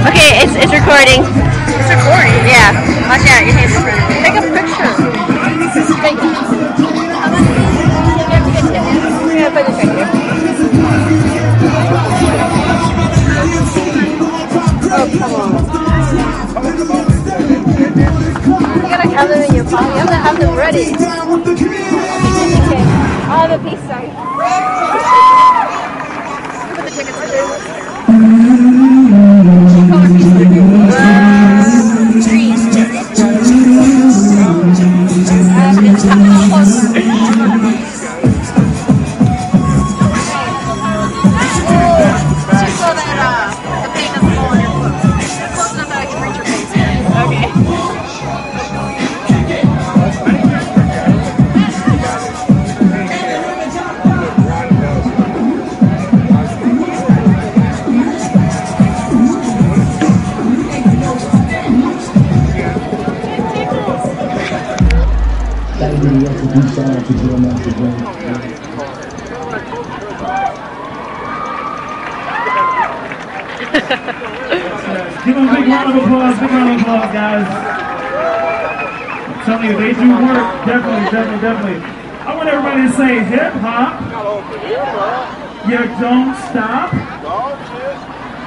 Okay, it's it's recording. It's recording. Yeah. Watch out, your hands are Take a picture. Take. Yeah, put this right here. Oh, come on. You gotta have them in your pocket. You have to have them ready. Okay. I'll have a peace sign. Put the Everybody else do sound to Joe Master Brain. Give them a big round of applause, big round of applause, guys. I'm telling you, they do work. Definitely, definitely, definitely. I want everybody to say hip hop. You don't stop.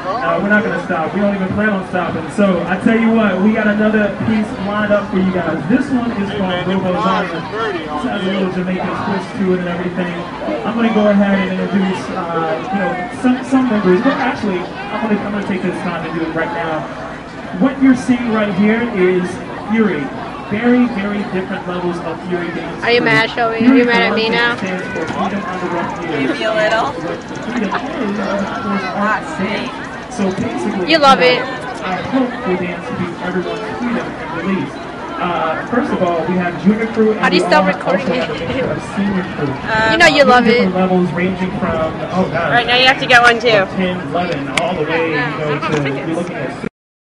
No, we're not gonna stop. We don't even plan on stopping. So I tell you what, we got another piece lined up for you guys. This one is called Robo Zion. This has a little Jamaican twist to it and everything. I'm gonna go ahead and introduce, uh, you know, some some members. But actually, I'm gonna I'm gonna take this time to do it right now. What you're seeing right here is Fury. Very, very different levels of Fury dance. Are you mad, Shelby? Are you mad at me Club now? stands for Freedom Under Rough Theater. Maybe a little. What the freedom is, is of course art and dance. So basically, You love it. I hope for dance to be everyone's freedom and release. Uh, first of all, we have junior crew. and How do you we stop recording also have a it? senior crew. You know you love it. Different levels ranging from oh god, Right now you have to get one too. 10, 11, all the way you know to you're looking at